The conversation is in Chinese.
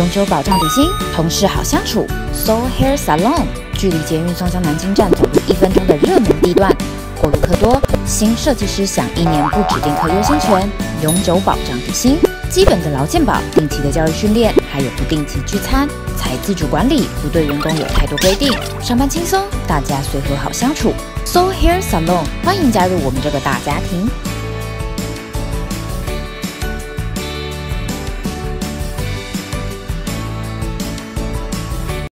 永久保障底薪，同事好相处。Soul Hair Salon，距离捷运松江南京站走路一分钟的热门地段。过路客多，新设计师享一年不指定客优先权，永久保障底薪。基本的劳健保、定期的教育训练，还有不定期聚餐，才自主管理，不对员工有太多规定，上班轻松，大家随和好相处。Soul Hair Salon，欢迎加入我们这个大家庭。